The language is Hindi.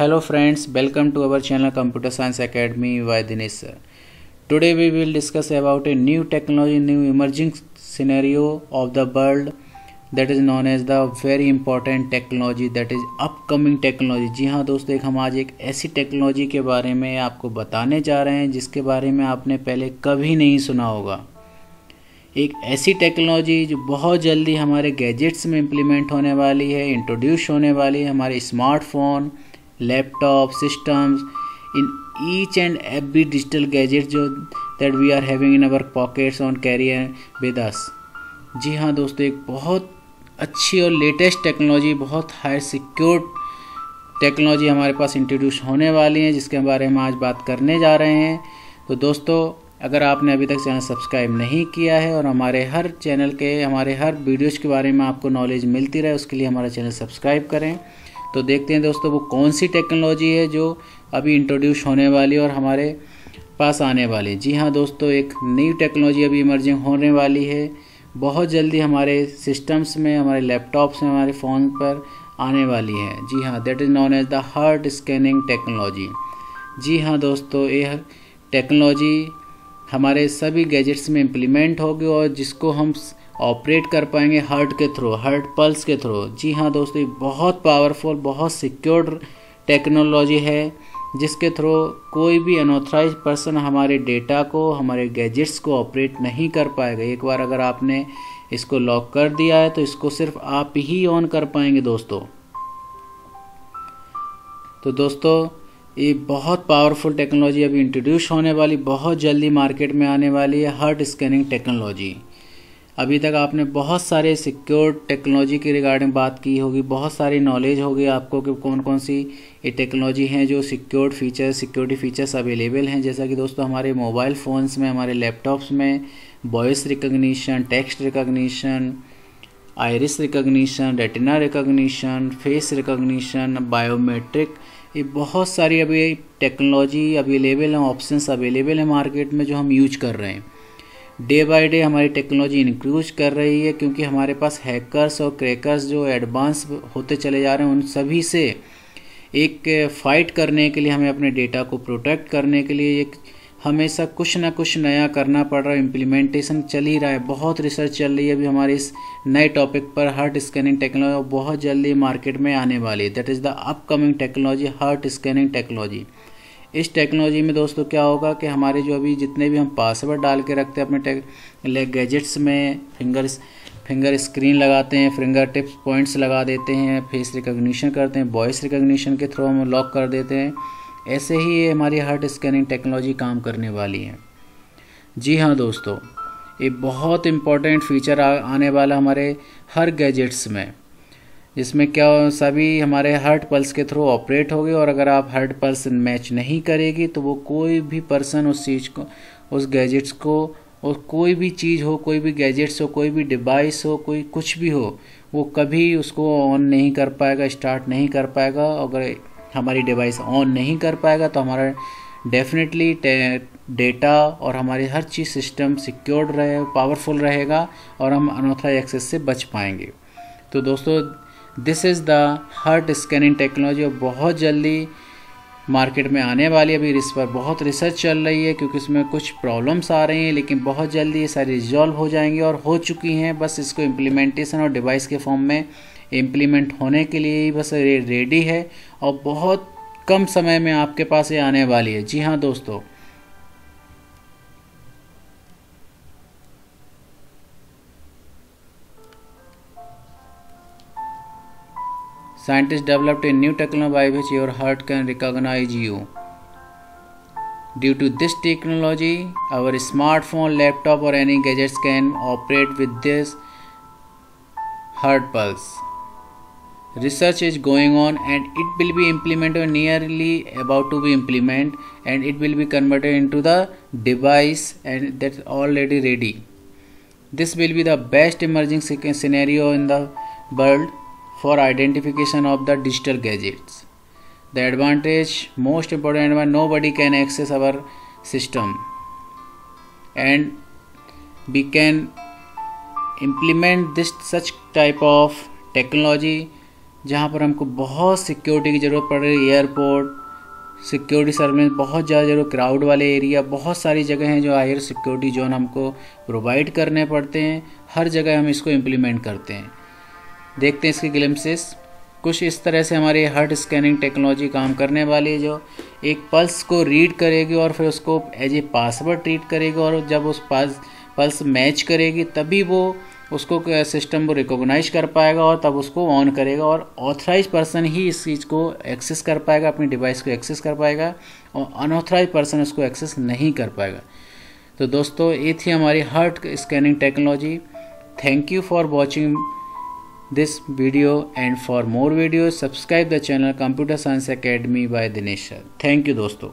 Hello friends welcome to our channel computer science academy by Dinesh today we will discuss about a new technology new emerging scenario of the world that is known as the very important technology that is upcoming technology जी हाँ दोस्तों, एक हम आज एक ऐसी टेक्नोलॉजी के बारे में आपको बताने जा रहे हैं जिसके बारे में आपने पहले कभी नहीं सुना होगा। एक ऐसी टेक्नोलॉजी जो बहुत जल्दी हमारे गैजेट्स में इंप्लीमेंट होने वाली है इंट्रोड्यूस होने वाली है, हमारे smartphone laptop systems in each and every digital gadget जो that we are having in our pockets on carrier with us जी हाँ दोस्तों, एक बहुत अच्छी और लेटेस्ट टेक्नोलॉजी बहुत हाई सिक्योर टेक्नोलॉजी हमारे पास इंट्रोड्यूस होने वाली है, जिसके बारे में आज बात करने जा रहे हैं। तो दोस्तों, अगर आपने अभी तक चैनल सब्सक्राइब नहीं किया है और हमारे हर चैनल के, हमारे हर वीडियोज़ के बारे में आपको नॉलेज मिलती रहे, उसके लिए हमारा चैनल सब्सक्राइब करें। तो देखते हैं दोस्तों वो कौन सी टेक्नोलॉजी है जो अभी इंट्रोड्यूस होने वाली और हमारे पास आने वाली जी हाँ दोस्तों, एक नई टेक्नोलॉजी अभी इमर्जिंग होने वाली है। बहुत जल्दी हमारे सिस्टम्स में, हमारे लैपटॉप्स में, हमारे फ़ोन पर आने वाली है। जी हाँ that is known as the heart scanning technology जी हाँ दोस्तों, ये टेक्नोलॉजी हमारे सभी गैजेट्स में इम्प्लीमेंट होगी और जिसको हम ऑपरेट कर पाएँगे हार्ट के थ्रू हार्ट पल्स के थ्रू जी हाँ दोस्तों ये बहुत पावरफुल बहुत सिक्योर टेक्नोलॉजी है, जिसके थ्रू कोई भी अनऑथराइज पर्सन हमारे डेटा को, हमारे गैजेट्स को ऑपरेट नहीं कर पाएगा। एक बार अगर आपने इसको लॉक कर दिया है तो इसको सिर्फ़ आप ही ऑन कर पाएँगे दोस्तों। तो दोस्तों, ये बहुत पावरफुल टेक्नोलॉजी अभी इंट्रोड्यूस होने वाली, बहुत जल्दी मार्केट में आने वाली है हार्ट स्कैनिंग टेक्नोलॉजी अभी तक आपने बहुत सारे सिक्योर टेक्नोलॉजी के रिगार्डिंग बात की होगी, बहुत सारी नॉलेज होगी आपको कि कौन कौन सी ये टेक्नोलॉजी हैं जो secured features security features available हैं। जैसा कि दोस्तों हमारे मोबाइल फ़ोन्स में, हमारे लैपटॉप्स में voice recognition text recognition iris recognition retina recognition face recognition biometric ये बहुत सारी अभी टेक्नोलॉजी अवेलेबल हैं ऑप्शंस अवेलेबल हैं मार्केट में जो हम यूज़ कर रहे हैं। डे बाय डे हमारी टेक्नोलॉजी इंक्रीज कर रही है क्योंकि हमारे पास हैकर्स और क्रैकर्स जो एडवांस होते चले जा रहे हैं, उन सभी से एक फाइट करने के लिए हमें अपने डेटा को प्रोटेक्ट करने के लिए एक हमेशा कुछ ना कुछ नया करना पड़ रहा है इम्प्लीमेंटेशन चल ही रहा है, बहुत रिसर्च चल रही है। अभी हमारे इस नए टॉपिक पर हार्ट स्कैनिंग टेक्नोलॉजी बहुत जल्दी मार्केट में आने वाली है। That is the upcoming technology heart scanning technology इस टेक्नोलॉजी में दोस्तों क्या होगा कि हमारे जो अभी जितने भी हम पासवर्ड डाल के रखते हैं अपने गैजेट्स में फिंगर फिंगर स्क्रीन लगाते हैं फिंगर टिप्स पॉइंट्स लगा देते हैं फेस रिकग्निशन करते हैं वॉइस रिकग्निशन के थ्रू हम लॉक कर देते हैं। ऐसे ही ये हमारी हार्ट स्कैनिंग टेक्नोलॉजी काम करने वाली है। जी हाँ दोस्तों ये बहुत इम्पोर्टेंट फीचर आ, आने वाला हमारे हर गैजेट्स में। जिसमें क्या सभी हमारे हार्ट पल्स के थ्रू ऑपरेट होगी और अगर आप हार्ट पल्स मैच नहीं करेगी तो वो कोई भी पर्सन उस चीज़ को, उस गैजेट्स को, और कोई भी चीज़ हो, कोई भी गैजेट्स हो, कोई भी डिवाइस हो, कोई कुछ भी हो, वो कभी उसको ऑन नहीं कर पाएगा स्टार्ट नहीं कर पाएगा। अगर हमारी डिवाइस ऑन नहीं कर पाएगा तो हमारा डेफिनेटली डेटा और हमारी हर चीज़ सिस्टम सिक्योर्ड रहे पावरफुल रहेगा और हम अनोथा एक्सेस से बच पाएँगे। तो दोस्तों this is the heart scanning technology और बहुत जल्दी मार्केट में आने वाली अभी इस पर बहुत रिसर्च चल रही है क्योंकि इसमें कुछ प्रॉब्लम्स आ रही हैं, लेकिन बहुत जल्दी ये सारी रिजॉल्व हो जाएँगी और हो चुकी हैं। बस इसको इम्प्लीमेंटेशन और डिवाइस के फॉर्म में इम्प्लीमेंट होने के लिए ही बस रेडी है और बहुत कम समय में आपके पास ये आने वाली है। जी हाँ दोस्तों। Scientists developed a new technology by which your heart can recognize you. Due to this technology, our smartphone, laptop, or any gadgets can operate with this heart pulse. Research is going on and it will be implemented nearly about to be implemented and it will be converted into the device and that's already ready. This will be the best emerging scenario in the world for identification of the digital gadgets. The advantage, most important advantage, nobody can access our system and we can implement this such type of technology जहाँ पर हमको बहुत सिक्योरिटी की ज़रूरत पड़ रही है एयरपोर्ट सिक्योरिटी सर्विस बहुत ज़्यादा ज़रूर क्राउड वाले एरिया बहुत सारी जगह हैं जो हायर सिक्योरिटी जोन हमको प्रोवाइड करने पड़ते हैं हर जगह हम इसको इम्प्लीमेंट करते हैं देखते हैं इसके ग्लिम्सेस कुछ इस तरह से हमारी हार्ट स्कैनिंग टेक्नोलॉजी काम करने वाली है जो एक पल्स को रीड करेगी और फिर उसको एज ए पासवर्ड ट्रीट करेगी और जब उस पास पल्स मैच करेगी, तभी वो उसको सिस्टम को रिकॉग्नाइज कर पाएगा और तब उसको ऑन करेगा और ऑथराइज पर्सन ही इस चीज़ को एक्सेस कर पाएगा, अपनी डिवाइस को एक्सेस कर पाएगा और अनऑथराइज पर्सन उसको एक्सेस नहीं कर पाएगा। तो दोस्तों, ये थी हमारी heart scanning technology thank you for watching this video and for more videos subscribe the channel computer science academy by dinesh thank you दोस्तों